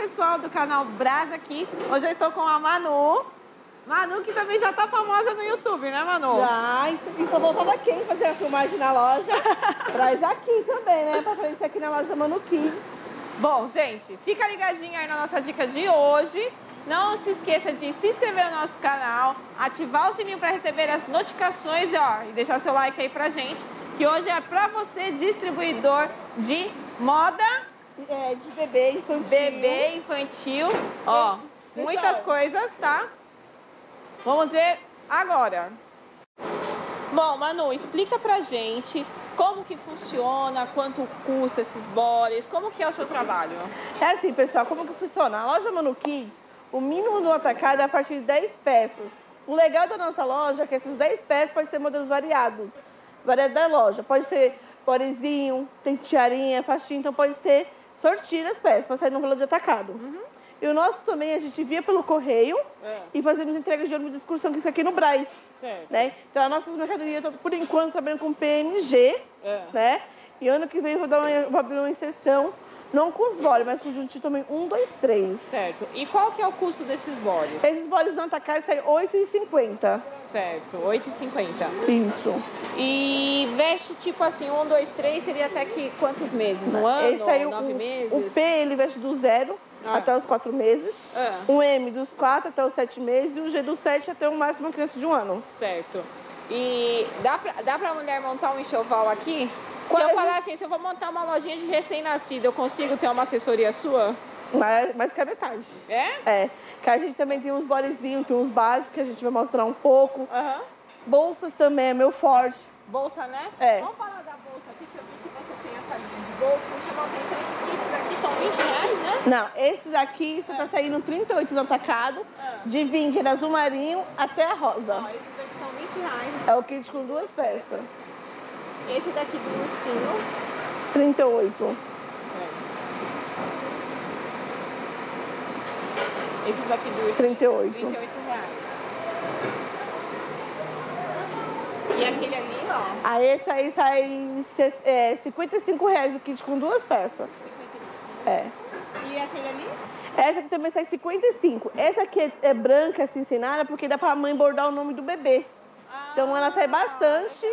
pessoal do canal Brasa aqui. Hoje eu estou com a Manu. Manu que também já tá famosa no YouTube, né Manu? Já, e só voltava quem fazer a filmagem na loja. Traz aqui também, né? Pra aparecer aqui na loja Manu Kids. Bom, gente, fica ligadinho aí na nossa dica de hoje. Não se esqueça de se inscrever no nosso canal, ativar o sininho para receber as notificações ó, e deixar seu like aí pra gente, que hoje é pra você, distribuidor de moda É, de bebê infantil. bebê infantil. Ó, Pessoal. muitas coisas, tá? Vamos ver agora. Bom, Manu, explica pra gente como que funciona, quanto custa esses bodies, como que é o seu trabalho? É assim, pessoal, como que funciona? A loja Manu Kids, o mínimo do atacado é a partir de 10 peças. O legal da nossa loja é que esses 10 peças podem ser modelos variados. Variado da loja. Pode ser borezinho, tem tiarinha, faixinha, então pode ser sortir as peças para sair no valor de atacado. E o nosso também a gente via pelo correio É. e fazemos entregas de ônibus de excursão que fica aqui no Braz. Certo. Né? Então, as nossas mercadorias, por enquanto, trabalhando com PMG, É. né? E ano que vem eu vou, dar uma, vou abrir uma exceção, não com os boles, mas com o juntinho também, um, dois, três. Certo. E qual que é o custo desses bodies? Esses boles no atacar saem R$ 8,50. Certo, 8,50. Isso. E veste tipo assim, um, dois, três, seria até que quantos meses? Um ano, Esse aí, nove o, meses? o P, ele veste do zero Ah. até os quatro meses. Ah. O M dos quatro até os sete meses. E o G do sete até o máximo uma criança de um ano. Certo. E dá pra, dá pra mulher montar um enxoval aqui? Se Quase. eu falar assim, se eu vou montar uma lojinha de recém-nascido, eu consigo ter uma assessoria sua? Mais, mais que a metade. É? É. Que a gente também tem uns bolezinhos, tem uns básicos que a gente vai mostrar um pouco. Aham. Bolsas também é meu forte. Bolsa, né? É. Vamos falar da bolsa aqui, que eu vi que você tem essa linha de bolsa. Me chamou a atenção, esses kits aqui estão 20 reais, né? Não, esses aqui você tá saindo 38 no atacado, Ah. de 20 é azul marinho até a Ó, rosa. esses aqui são 20 reais. É o kit com duas peças. Esse daqui do ursinho. 38. Esses aqui do ursinho. 38. 38 reais. E aquele ali, ó, Aí esse aí sai é, 55 reais o kit com duas peças. 55. É. E aquele ali? Essa aqui também sai 55. Essa aqui é, é branca, assim, sem nada, porque dá pra mãe bordar o nome do bebê. Então ela sai bastante,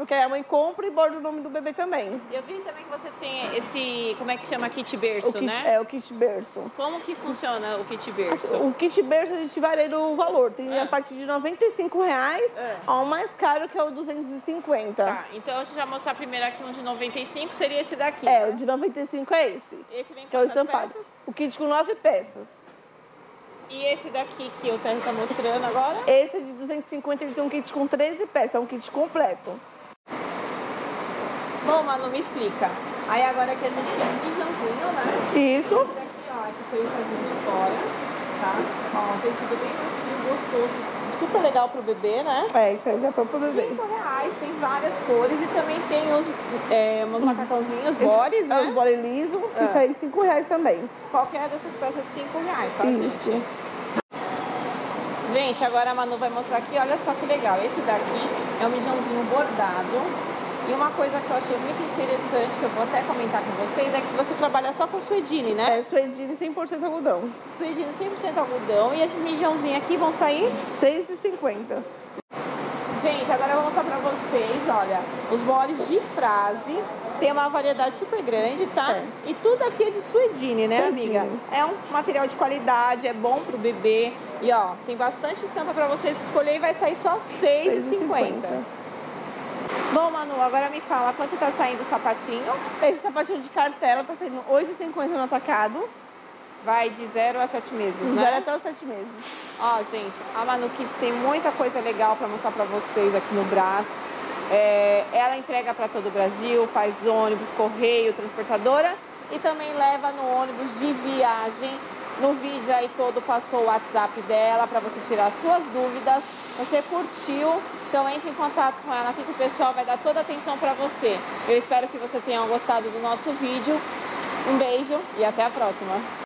porque aí a mãe compra e borda o nome do bebê também. Eu vi também que você tem esse, como é que chama, kit berço, O kit, né? É, o kit berço. Como que funciona o kit berço? O kit berço a gente varia o valor. Tem É. a partir de 95 reais É. ao mais caro, que é o 250. Tá, então eu já mostrar primeiro aqui um de 95, seria esse daqui. É, né? o de 95 é esse, Esse vem que é o estampado. peças? O kit com nove peças. E esse daqui que o Terry tá mostrando agora? Esse é de 250, ele tem um kit com 13 peças, é um kit completo. Bom, Manu, me explica. Aí agora que a gente tem um mijãozinho, né? Isso. Esse daqui, ó, é que foi fazendo de fora, tá? Ó, um tecido bem macio, gostoso. Super legal pro bebê, né? É, isso aí já foi pro bebê. Cinco reais, tem várias cores e também tem os, é, macacãozinhos, bores, É, né? os body liso, que É. isso aí 5 reais também. Qualquer dessas peças, cinco reais, tá, gente? Isso. Gente, agora a Manu vai mostrar aqui, olha só que legal. Esse daqui é um mijãozinho bordado. E uma coisa que eu achei muito interessante, que eu vou até comentar com vocês, é que você trabalha só com suedine, né? É suedine 100% algodão. Suedine 100% algodão. E esses mijãozinhos aqui vão sair 6,50. Gente, agora eu vou mostrar pra vocês, olha, os boles de frase. Tem uma variedade super grande, tá? É. E tudo aqui é de suedine, né, Suedine. amiga? É um material de qualidade, é bom pro bebê. E ó, tem bastante estampa pra vocês escolher e vai sair só R$ 6,50. Bom, Manu, agora me fala quanto tá saindo o sapatinho? Esse sapatinho de cartela tá saindo 8,50 no atacado. Vai de 0 a 7 meses, Zero né? até os 7 meses. Ó, gente, a Manu Kids tem muita coisa legal para mostrar para vocês aqui no Brás. É, ela entrega para todo o Brasil, faz ônibus, correio, transportadora e também leva no ônibus de viagem. No vídeo aí todo passou o WhatsApp dela para você tirar suas dúvidas. Você curtiu? Então entre em contato com ela aqui que o pessoal vai dar toda a atenção para você. Eu espero que você tenha gostado do nosso vídeo. Um beijo e até a próxima.